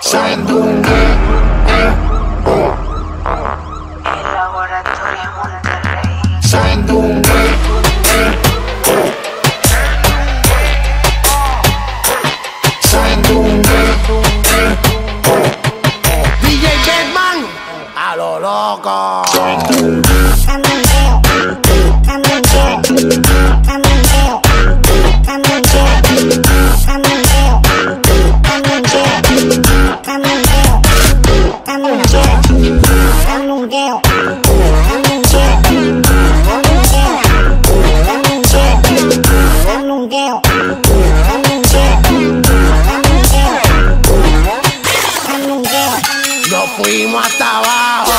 Sandunga. Nos fuimos hasta abajo.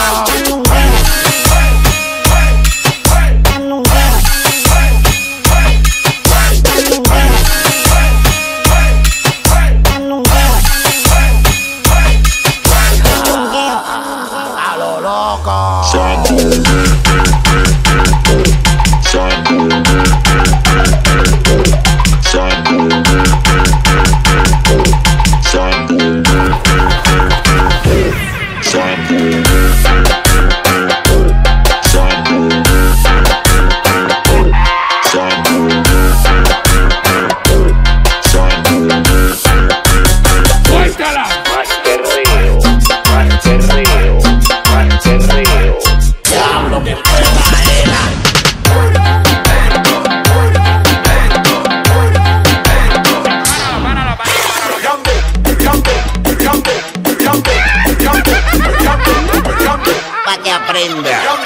Aprenda.